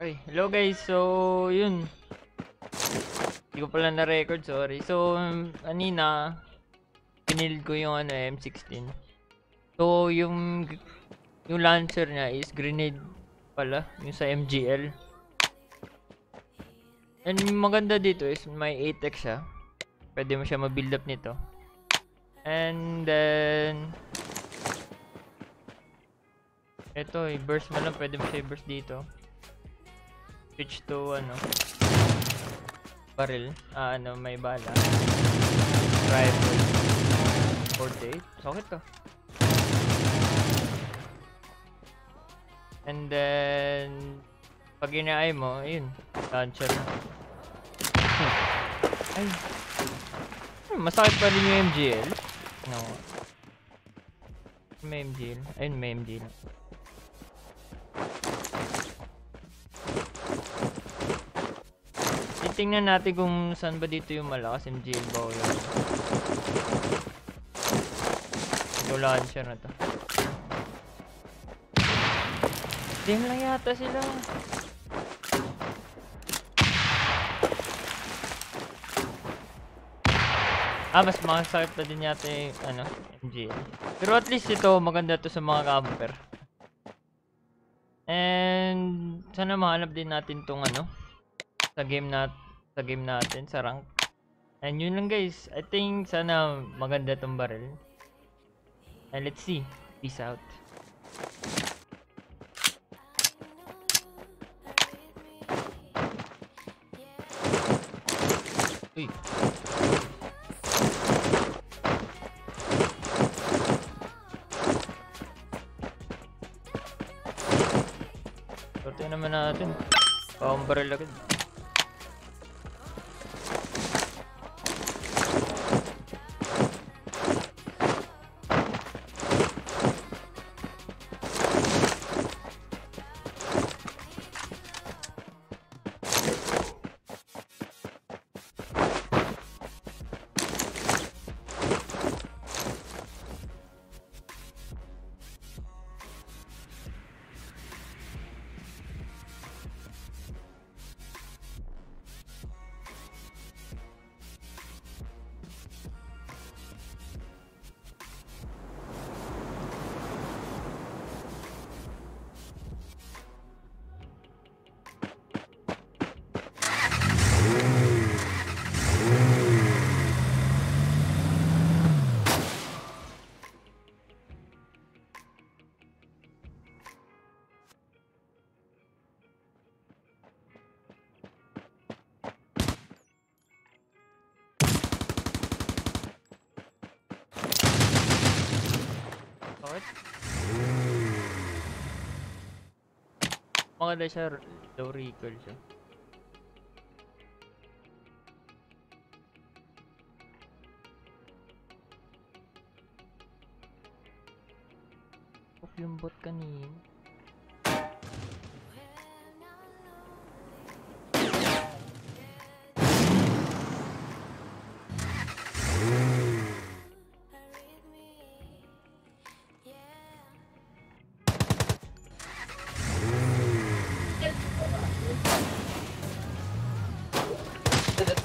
Okay, hello guys. So, yun. Hindi ko pala na-record, sorry. So, kanina, pinild ko yung ano, M16. So, yung yung launcher niya is grenade pala, yung sa MGL. And maganda dito is may 8x siya. Pwede mo siya ma-build up nito. And then ito, i-burst mo lang. Pwede mo siya i-burst dito. Switch to, ano, barrel. Ah, ano, may bala. Rifle. 48. Sakit to. And then, pag inaay mo, ayun, launcher na. Ay. Hmm, masakit pa rin yung MGL. No. May MGL. Ayun, may MGL. Titingnan natin kung saan ba dito yung malakas ba o yun. Ito launcher na to. Dim lang yata sila. Ah, mas masakit pa din yata yung ano, MGL. Pero at least ito, maganda to sa mga camper. And sana mahanap din natin tong ano sa game nat sa game natin sa rank. And yun lang guys. I think sana maganda tong barrel. And let's see. Peace out. Uy. Sorte naman natin. Pawang barrel agad. Maganda siya, r- low recoil siya. Off yung bot kanina.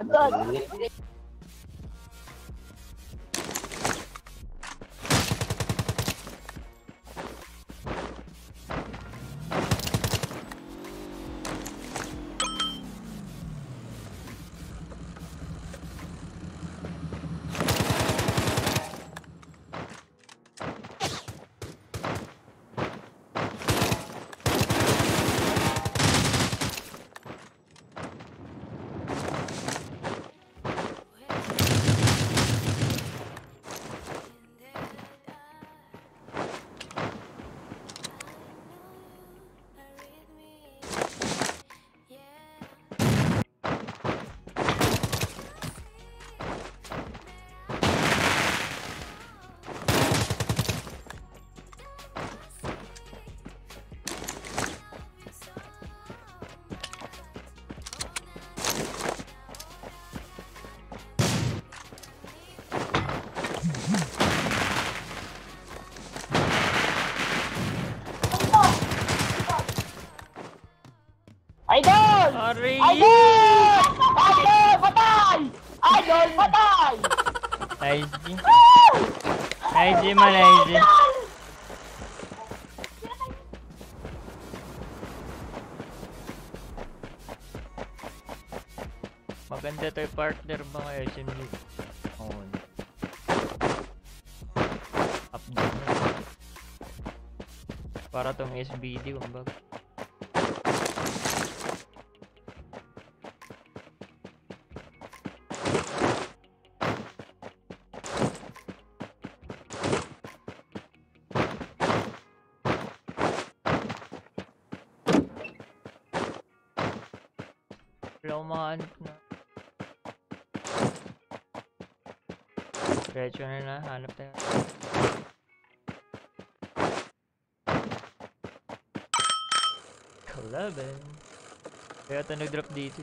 Agad. Idol! Aray! Idol! Idol! Patay! Idol! Patay! Nice G. Nice G man, nice G. Maganda to yung partner ba kayo, SMG? Oo. Up down na. Para tong SBD, kumbaga. Akong makahanap na. Diretso na na, hanap tayo. Kalaban. Kaya ito nag-drop dito.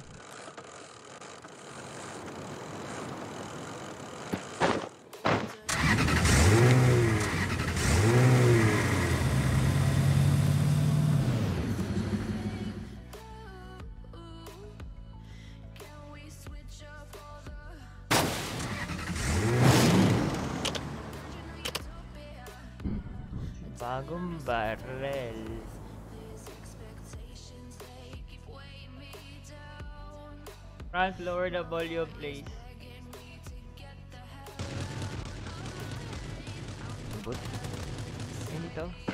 Bagong barrel. Front lower the volume please. To.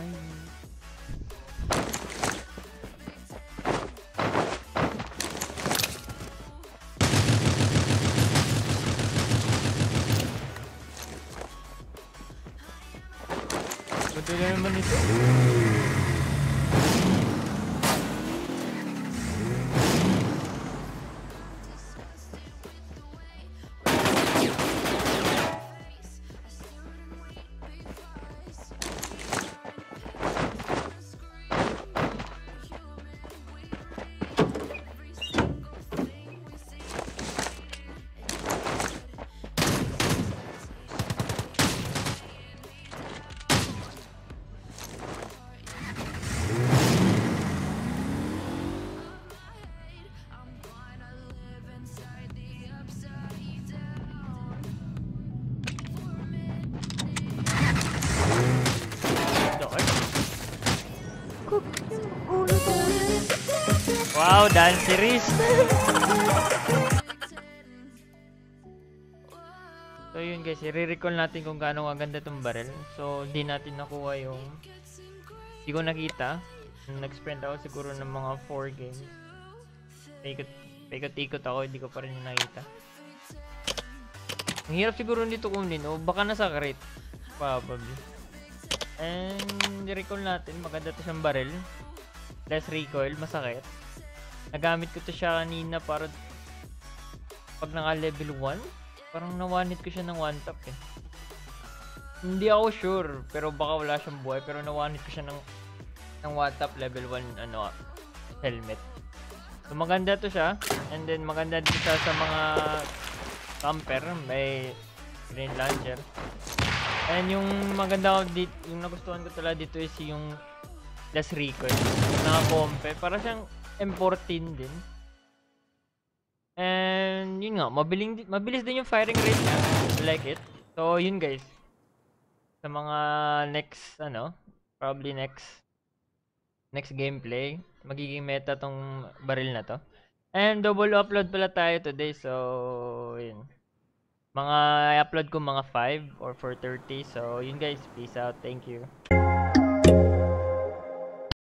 Ay. Ba't wala Wow, dance series. so yun guys, i-recall natin kung gaano kaganda tong barrel. So, di natin nakuha yung di ko nakita. Nag-spend ako siguro ng mga 4 games. Paikot, paikot-ikot ako, hindi ko pa rin nakita. Ang hirap siguro nito kunin, o baka nasa crate. Probably. And recall natin, maganda to siyang barrel. Less recoil, masakit. Nagamit ko to siya kanina para pag naka level 1, parang na-one hit ko siya ng one tap eh. Hindi ako sure, pero baka wala siyang buhay, pero na-one hit ko siya ng ng one tap level 1 ano helmet. So maganda to siya, and then maganda din siya sa mga camper, may green launcher. And yung maganda ko dito, yung nagustuhan ko talaga dito is yung less recoil. Naka-compe. Para siyang M14 din. And yun nga, mabiling, mabilis din yung firing rate niya. I like it. So yun guys. Sa mga next, ano, probably next, next gameplay, magiging meta tong baril na to. And double upload pala tayo today, so yun. Mga i-upload ko mga 5 or 4.30. So, yun guys. Peace out. Thank you.